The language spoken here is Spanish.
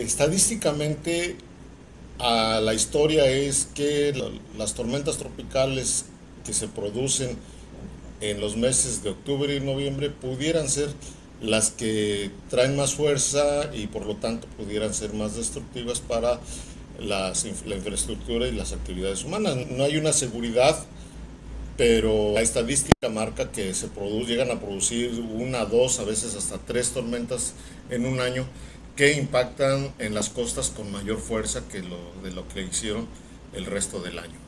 Estadísticamente, la historia es que las tormentas tropicales que se producen en los meses de octubre y noviembre pudieran ser las que traen más fuerza y por lo tanto pudieran ser más destructivas para la infraestructura y las actividades humanas. No hay una seguridad, pero la estadística marca que se produce, llegan a producir una, dos, a veces hasta tres tormentas en un año que impactan en las costas con mayor fuerza que lo, de lo que hicieron el resto del año.